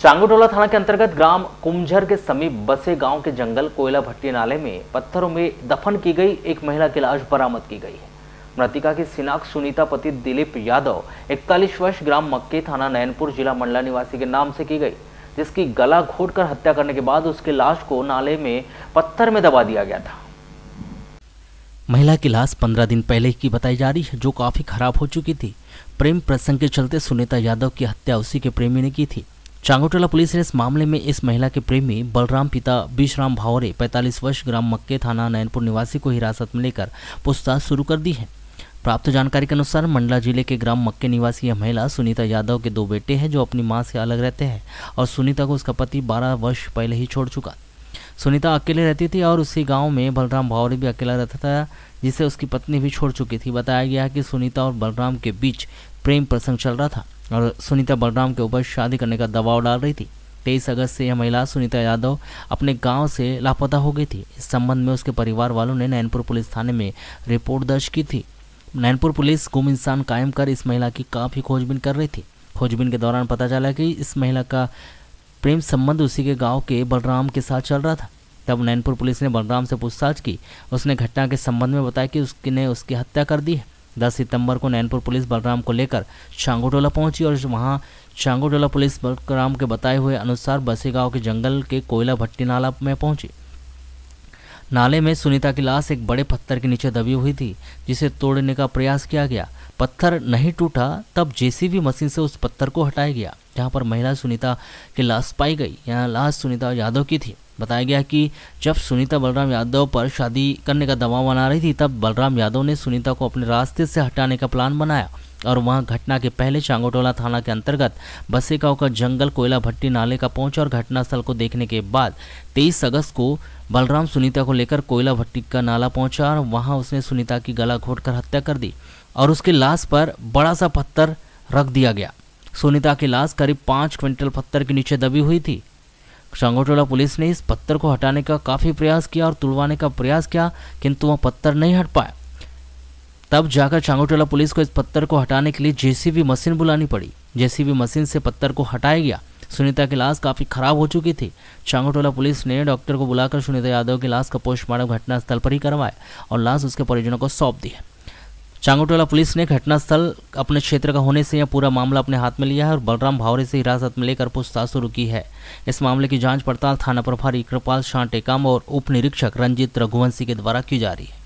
चांगुटोला थाना के अंतर्गत ग्राम कुमझर के समीप बसे गाँव के जंगल कोयला भट्टी नाले में पत्थरों में दफन की गई एक महिला की लाश बरामद की गई है। मृतिका की सिनाक सुनीता पति दिलीप यादव, इकतालीस वर्ष ग्राम मक्के थाना नैनपुर जिला मंडला निवासी के नाम से की गई, जिसकी गला घोटकर हत्या करने के बाद उसकी लाश को नाले में पत्थर में दबा दिया गया था। महिला की लाश पंद्रह दिन पहले की बताई जा रही है, जो काफ़ी खराब हो चुकी थी। प्रेम प्रसंग के चलते सुनीता यादव की हत्या उसी के प्रेमी ने की थी। चांगोटोला पुलिस ने इस मामले में इस महिला के प्रेमी बलराम पिता बीशराम भावरे 45 वर्ष, ग्राम मक्के थाना नैनपुर निवासी को हिरासत में लेकर पूछताछ शुरू कर दी है। प्राप्त जानकारी के अनुसार मंडला ज़िले के ग्राम मक्के निवासी यह महिला सुनीता यादव के दो बेटे हैं जो अपनी माँ से अलग रहते हैं और सुनीता को उसका पति 12 वर्ष पहले ही छोड़ चुका। सुनीता अकेले रहती थी और उसी गाँव में बलराम भावरे भी अकेला रहता था, जिसे उसकी पत्नी भी छोड़ चुकी थी। बताया गया कि सुनीता और बलराम के बीच प्रेम प्रसंग चल रहा था। और सुनीता बलराम के ऊपर शादी करने का दबाव डाल रही थी। तेईस अगस्त से यह महिला सुनीता यादव अपने गाँव से लापता हो गई थी। इस संबंध में उसके परिवार वालों ने नैनपुर पुलिस थाने में रिपोर्ट दर्ज की थी। नैनपुर पुलिस गुम इंसान कायम कर इस महिला की काफ़ी खोजबीन कर रही थी। खोजबीन के दौरान पता चला कि इस महिला का प्रेम संबंध उसी के गाँव के बलराम के साथ चल रहा था। तब नैनपुर पुलिस ने बलराम से पूछताछ की। उसने घटना के संबंध में बताया कि उसने उसकी हत्या कर दी है। 10 सितंबर को नैनपुर पुलिस बलराम को लेकर छांगोटोला पहुँची और वहाँ चांगोटोला पुलिस बलराम के बताए हुए अनुसार बसी गाँव के जंगल के कोयला भट्टी नाला में पहुँची। नाले में सुनीता की लाश एक बड़े पत्थर के नीचे दबी हुई थी, जिसे तोड़ने का प्रयास किया गया। पत्थर नहीं टूटा, तब जेसीबी मशीन से उस पत्थर को हटाया गया, जहाँ पर महिला सुनीता की लाश पाई गई। यहाँ लाश सुनीता यादव की थी। बताया गया कि जब सुनीता बलराम यादव पर शादी करने का दबाव बना रही थी, तब बलराम यादव ने सुनीता को अपने रास्ते से हटाने का प्लान बनाया और वहाँ घटना के पहले चांगोटोला थाना के अंतर्गत बसेगांव का जंगल कोयला भट्टी नाले का पहुँचा और घटनास्थल को देखने के बाद 23 अगस्त को बलराम सुनीता को लेकर कोयला भट्टी का नाला पहुँचा और वहाँ उसने सुनीता की गला घोटकर हत्या कर दी और उसकी लाश पर बड़ा सा पत्थर रख दिया गया। सुनीता की लाश करीब पाँच क्विंटल पत्थर के नीचे दबी हुई थी। चांगोटोला पुलिस ने इस पत्थर को हटाने का काफ़ी प्रयास किया और तुड़वाने का प्रयास किया, किंतु वह पत्थर नहीं हट पाया। तब जाकर चांगोटोला पुलिस को इस पत्थर को हटाने के लिए जेसीबी मशीन बुलानी पड़ी। जेसीबी मशीन से पत्थर को हटाया गया। सुनीता की लाश काफ़ी खराब हो चुकी थी। चांगोटोला पुलिस ने डॉक्टर को बुलाकर सुनीता यादव की लाश का पोस्टमार्टम घटनास्थल पर ही करवाया और लाश उसके परिजनों को सौंप दी चांगोटोला पुलिस ने घटनास्थल अपने क्षेत्र का होने से यह पूरा मामला अपने हाथ में लिया है और बलराम भावरे से हिरासत में लेकर पूछताछ शुरू की है। इस मामले की जाँच पड़ताल थाना प्रभारी कृपाल शाह टेकाम और उप निरीक्षक रंजीत रघुवंशी के द्वारा की जा रही है।